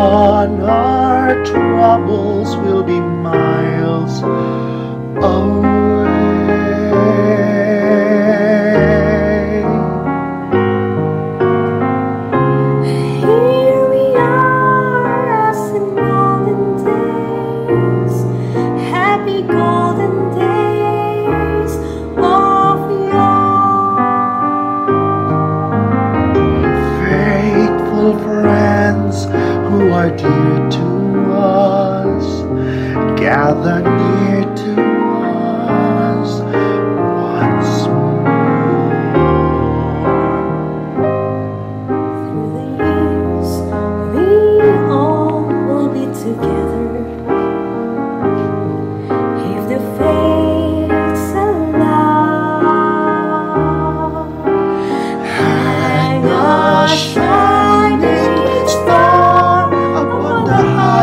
on, our troubles will be miles away. Dear to us. Gather near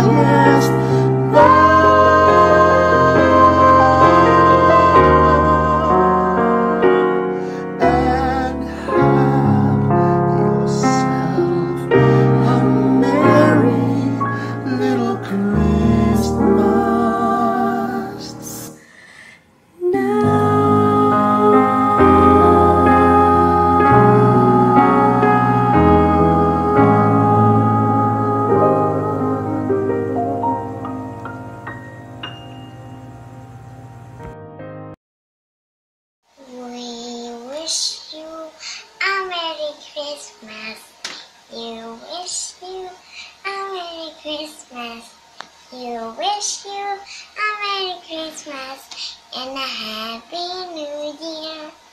highest wish you a Merry Christmas. You wish you a Merry Christmas. You wish you a Merry Christmas and a Happy New Year.